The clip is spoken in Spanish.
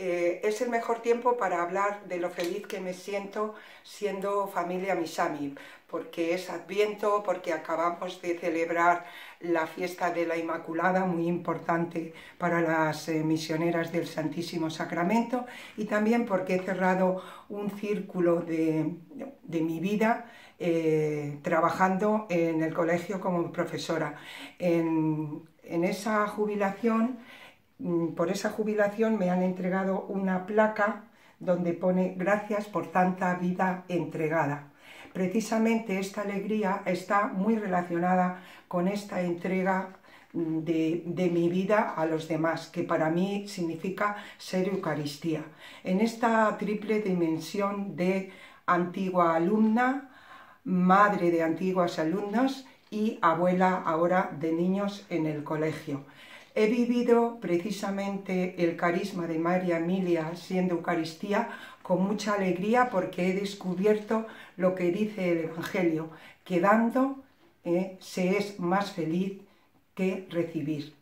Eh, es el mejor tiempo para hablar de lo feliz que me siento siendo familia Misami, porque es Adviento, porque acabamos de celebrar la fiesta de la Inmaculada, muy importante para las eh, misioneras del Santísimo Sacramento, y también porque he cerrado un círculo de, mi vida eh, trabajando en el colegio como profesora. En, esa jubilación por esa jubilación me han entregado una placa donde pone gracias por tanta vida entregada. Precisamente esta alegría está muy relacionada con esta entrega mm, de, mi vida a los demás, que para mí significa ser Eucaristía. En esta triple dimensión de antigua alumna, madre de antiguas alumnas y abuela ahora de niños en el colegio. He vivido precisamente el carisma de María Emilia siendo Eucaristía con mucha alegría porque he descubierto lo que dice el Evangelio, que dando eh, se es más feliz que recibir.